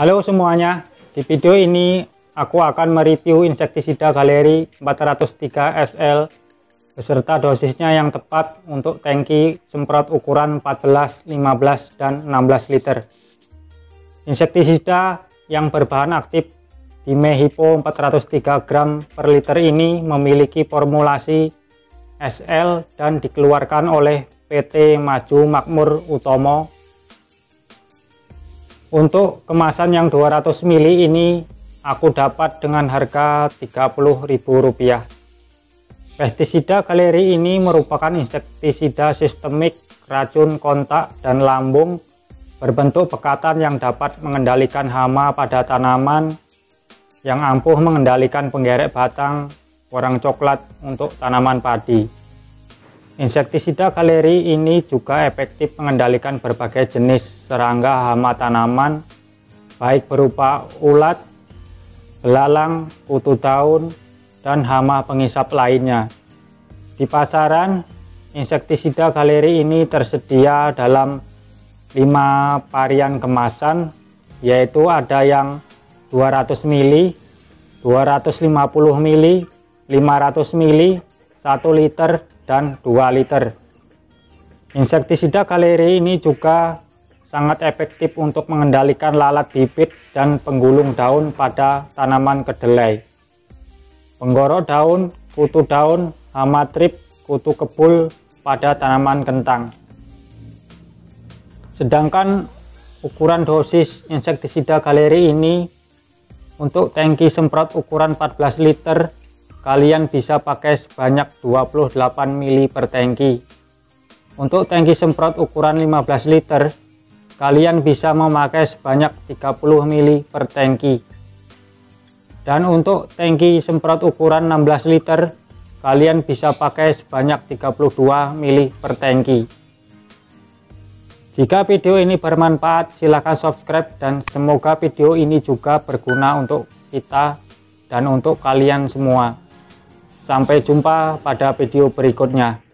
Halo semuanya, di video ini aku akan mereview insektisida galeri 403 SL beserta dosisnya yang tepat untuk tangki semprot ukuran 14, 15, dan 16 liter. Insektisida yang berbahan aktif di Mehipo 403 gram per liter ini memiliki formulasi SL dan dikeluarkan oleh PT Maju Makmur Utomo untuk kemasan yang 200 ml ini aku dapat dengan harga Rp30.000. Pestisida galeri ini merupakan insektisida sistemik racun kontak dan lambung berbentuk pekatan yang dapat mengendalikan hama pada tanaman yang ampuh mengendalikan penggerek batang warang coklat untuk tanaman padi. Insektisida galeri ini juga efektif mengendalikan berbagai jenis serangga hama tanaman, baik berupa ulat, belalang, kutu daun, dan hama pengisap lainnya. Di pasaran, insektisida galeri ini tersedia dalam 5 varian kemasan, yaitu ada yang 200 ml, 250 ml, 500 ml, 1 liter, dan 2 liter. Insektisida galeri ini juga sangat efektif untuk mengendalikan lalat bibit dan penggulung daun pada tanaman kedelai. Penggorok daun, kutu daun, hama trip, kutu kebul pada tanaman kentang. Sedangkan ukuran dosis insektisida galeri ini untuk tangki semprot ukuran 14 liter kalian bisa pakai sebanyak 28 mili per tangki. Untuk tangki semprot ukuran 15 liter kalian bisa memakai sebanyak 30 mili per tangki. Dan untuk tangki semprot ukuran 16 liter kalian bisa pakai sebanyak 32 mili per tangki. Jika video ini bermanfaat silahkan subscribe dan semoga video ini juga berguna untuk kita dan untuk kalian semua Sampai jumpa pada video berikutnya.